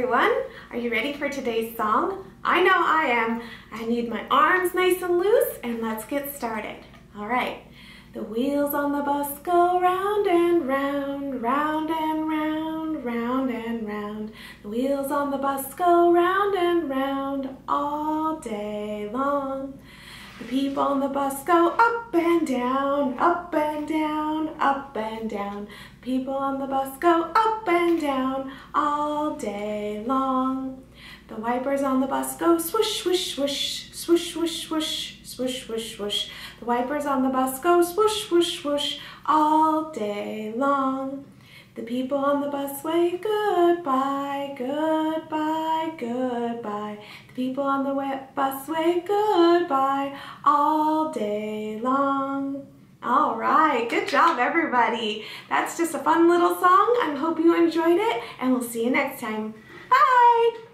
everyone. Are you ready for today's song? I know I am. I need my arms nice and loose and let's get started. All right. The wheels on the bus go round and round, round and round, round and round. The wheels on the bus go round and round all day long. People on the bus go up and down, up and down, up and down. People on the bus go up and down all day long. The wipers on the bus go swoosh, swoosh, swoosh, swoosh, swoosh, swoosh, swoosh, swoosh, swoosh. The wipers on the bus go swoosh, swoosh, swoosh all day long. The people on the bus wave goodbye, goodbye, goodbye. The people on the bus wave goodbye all day long. All right, good job everybody. That's just a fun little song. I hope you enjoyed it and we'll see you next time. Bye!